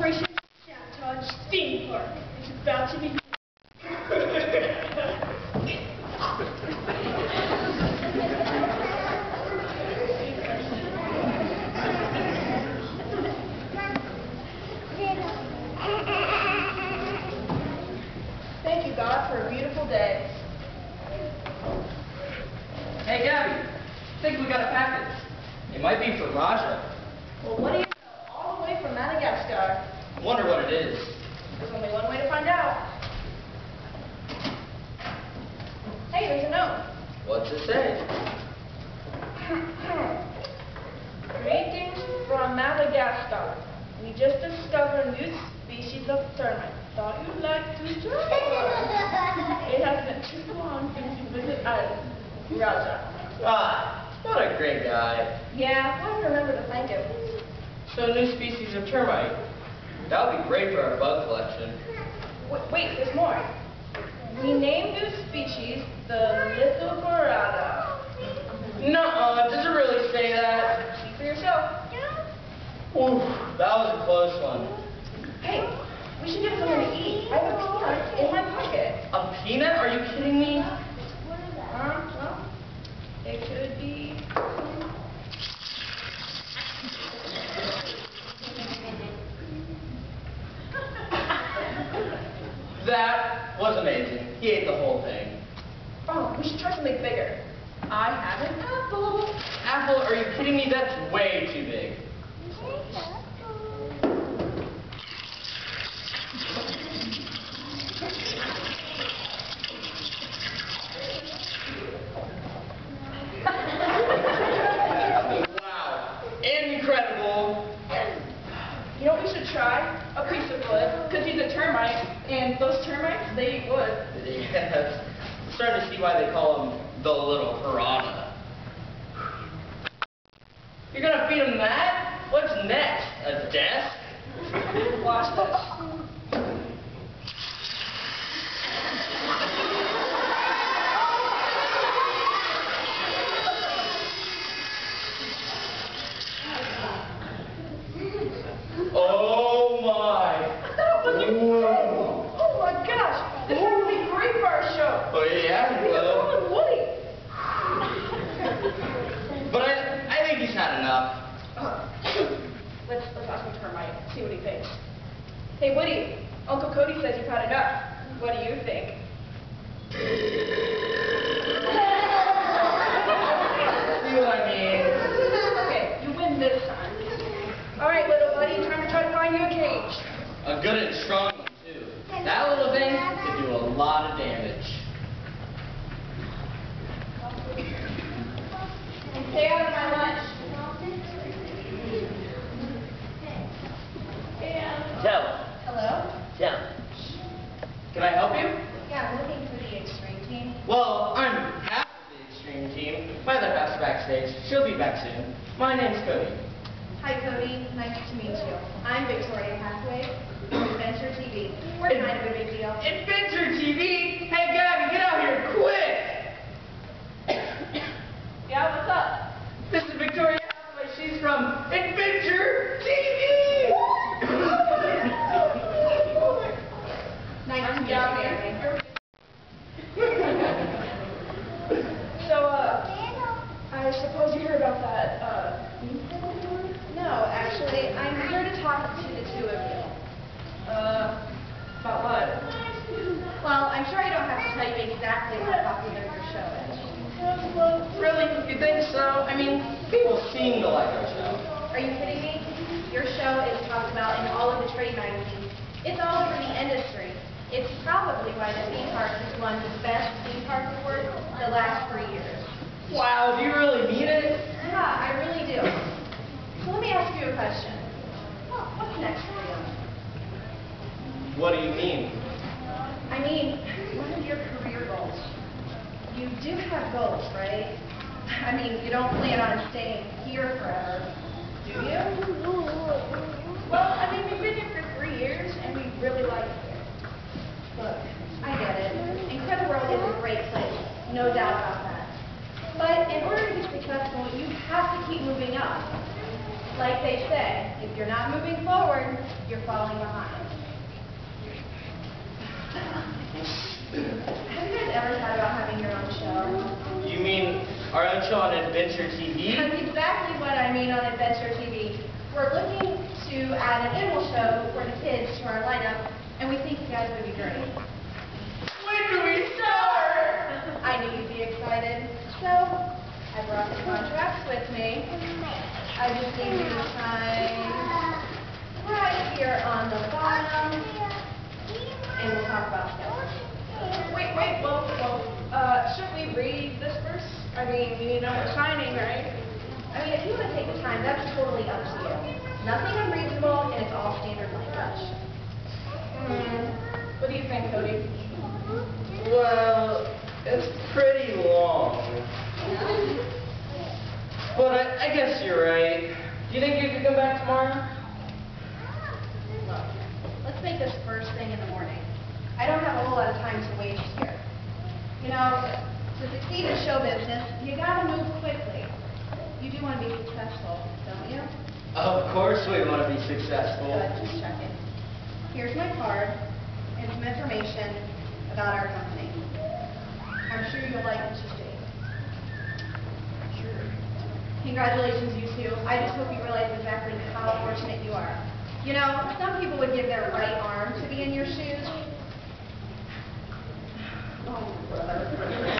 Operation Sabotage Theme Park is about to begin. Thank you, God, for a beautiful day. Hey, Gabby. I think we got a package. It might be for Raja. Well, what do you know? All the way from Madagascar. I wonder what it is. There's only one way to find out. Hey, there's a note. What's it say? Greetings from Madagascar. We just discovered a new species of termite. Thought you'd like to join us. It has been too long since you visited island. Raja. Ah, what a great guy. Yeah, I remember to thank him. So a new species of termite. That would be great for our bug collection. Wait, wait, there's more. We named this species the Little Barada. Nuh-uh, does it really say that? See for yourself. Oof, that was a close one. Hey, we should get something to eat. I have a peanut in my pocket. A peanut? Are you kidding me? Uh, well, it could be. That was amazing. He ate the whole thing. Oh, we should try something bigger. I have an apple. Apple, are you kidding me? That's way too big. Wow. Incredible. You know what we should try? A piece of wood. Because he's a termite, and those termites, they eat wood. Yes. I'm starting to see why they call him the little piranha. You're gonna feed him that? What's next? A desk? Watch this. Oh my! Whoa! Oh my gosh, this would be great for our show. Oh yeah, We could well, call him Woody. but I, I think he's had enough. Uh, let's, let's ask see what he thinks. Hey Woody, Uncle Cody says you've had enough. What do you think? See what I mean? Okay, you win this time. All right, little buddy, time to try to find you a cage. A good and strong one too. That little thing could do a lot of damage. Stay out of my lunch. Tell, Hello? tell. Can I help you? Yeah, I'm looking for the extreme team. Well, I'm half of the extreme team. My other half's backstage. She'll be back soon. My name's Cody. Hi, Cody. Nice to meet you. I'm Victoria Hathaway from Adventure TV. We're kind of a big deal. Adventure TV! Hey, Gabby, get out here quick! Yeah, what's up? This is Victoria Hathaway. She's from Adventure TV! Nice to I'm meet Gabby. you. So, uh, I suppose you heard about that, uh, No, actually, I'm here to talk to the two of you. uh, about what? Well, I'm sure I don't have to tell you exactly how popular your show is. Really? You think so? I mean, people seem to like our show. Are you kidding me? Your show is talked about in all of the trade magazines. It's all over the industry. It's probably why the theme park has won the best theme park award the last three years. Wow, do you really mean it? Yeah, I really do. So let me ask you a question. What's next for you? What do you mean? I mean, what are your career goals? You do have goals, right? I mean, you don't plan on staying here forever, do you? Well, I mean, we've been here for three years, and we really like it here. Look, I get it. Incredible World is a great place, no doubt about that. But in order to be successful, you have to keep moving up. Like they say, if you're not moving forward, you're falling behind. Have you guys ever thought about having your own show? You mean our own show on Adventure TV? That's exactly what I mean on Adventure TV. We're looking to add an animal show for the kids to our lineup, and we think you guys would be great. When do we start? I knew you'd be excited, so I brought the contracts with me. I just need you to sign right here on the bottom, and we'll talk about that. Wait, wait, well, well, uh, should we read this first? I mean, you know, we're signing, right? I mean, if you want to take the time, that's totally up to you. Nothing unreasonable, and it's all standard language. Hmm, what do you think, Cody? Well, it's pretty long. But I, I guess you're right. Do you think you could come back tomorrow? Look, let's make this first thing in the morning. I don't have a whole lot of time to waste here. You know, to succeed in show business, you gotta move quickly. You do want to be successful, don't you? Of course we want to be successful. Good, just checking. Here's my card and some information about our company. I'm sure you'll like what you see. Sure. Congratulations, you two. I just hope you realize exactly how fortunate you are. You know, some people would give their right arm to be in your shoes. Oh, brother.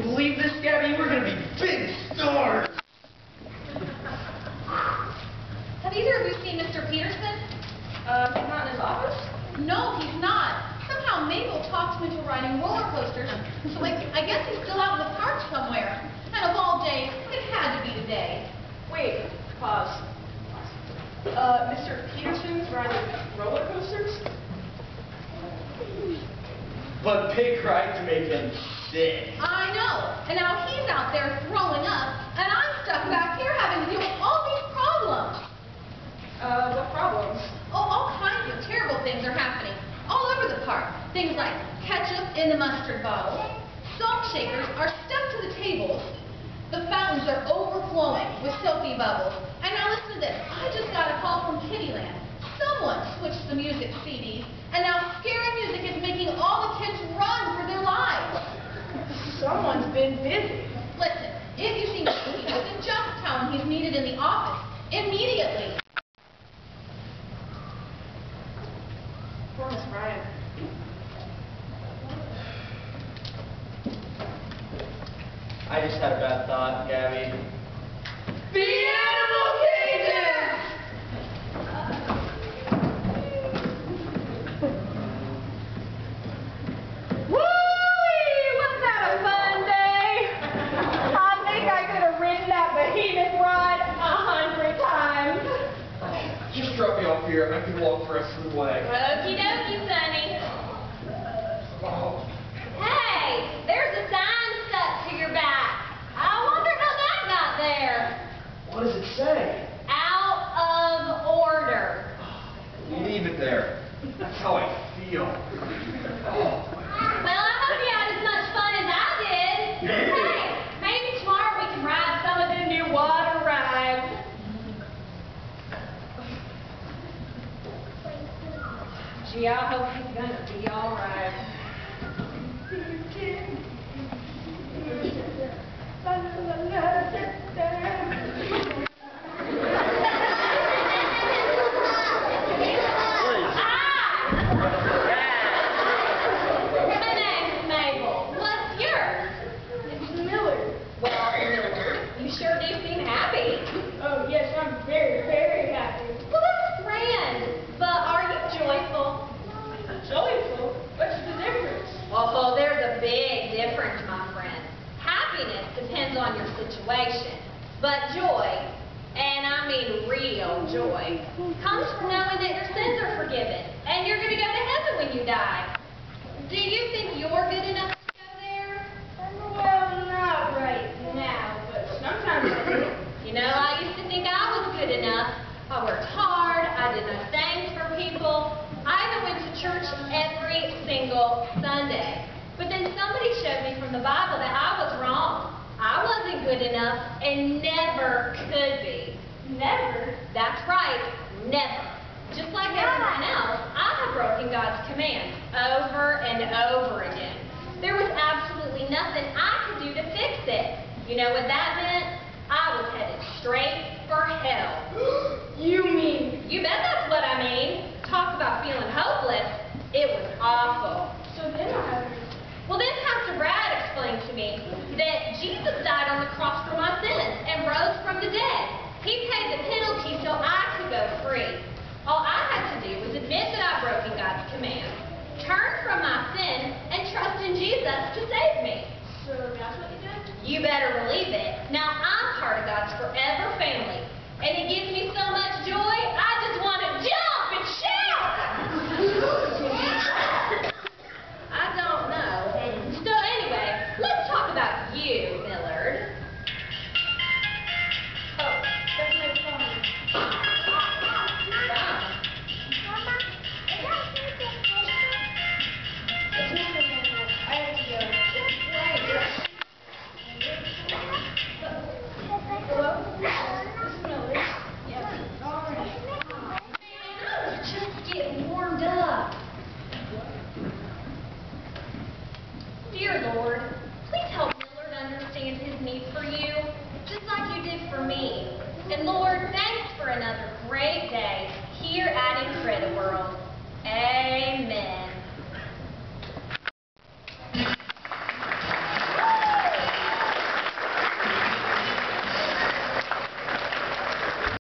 But big to make him sick. I know. And now he's out there throwing up, and I'm stuck back here having to deal with all these problems. Uh, what problems? Oh, all kinds of terrible things are happening all over the park. Things like ketchup in the mustard bottle, salt shakers are stuck to the tables, the fountains are overflowing with soapy bubbles. And now listen to this. I just got a call from Kittyland. Someone switched the music CDs, and now scary music is making all the kids run for their lives. Someone's been busy. Listen, if you see Mr. Peterson, just tell him he's needed in the office immediately. Poor Miss Bryant. I just had a bad thought, Gabby. The animal cages! Woo-wee! Wasn't that a fun day? I think I could have ridden that behemoth ride a hundred times. Just drop me off here. I can walk the rest of the way. Okie dokie, Sonny. Oh. Hey, there's a sign stuck to your back. I wonder how that got there. What does it say? Out of order. Leave it there. That's how I feel. Oh. Well, I hope you had as much fun as I did. Hey, maybe tomorrow we can ride some of the new water rides. Gee, I hope he's gonna be all right. My name's Mabel. What's yours? It's Miller. Well, Miller, you sure do seem happy. Oh, yes, I'm very, very happy. Well, that's grand. But are you joyful? Joyful? What's the difference? Oh, there's a big difference, my friend. Happiness depends on your situation. But joy, and I mean real joy comes from knowing that your sins are forgiven and you're going to go to heaven when you die. Do you think you're good enough to go there? Well, not right now, but sometimes I do. You know, I used to think I was good enough. I worked hard. I did nice things for people. I even went to church every single Sunday. But then somebody showed me from the Bible that. I good enough and never could be. Never. That's right, never. Just like everyone else, I have broken God's commands over and over again. There was absolutely nothing I could do to fix it. You know what that meant? I was headed straight for hell. You mean, You bet that's what I mean. Talk about feeling hopeless. It was awful. so then what happened? Well, then Pastor Brad explained to me that Jesus died on the cross for my sins and rose from the dead. He paid the penalty so I could go free. All I had to do was admit that I'd broken God's command, turn from my sin, and trust in Jesus to save me. So that's what you better believe it. Now Dear Lord, please help Millard understand his need for you, just like you did for me. And Lord, thanks for another great day here at IncrediWorld.